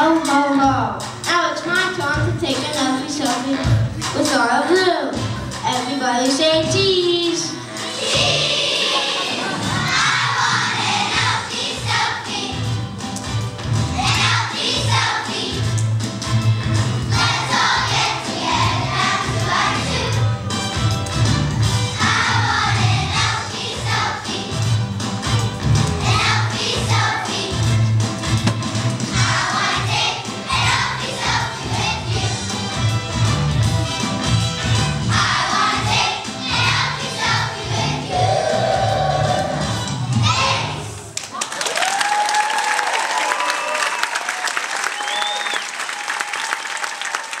Oh no!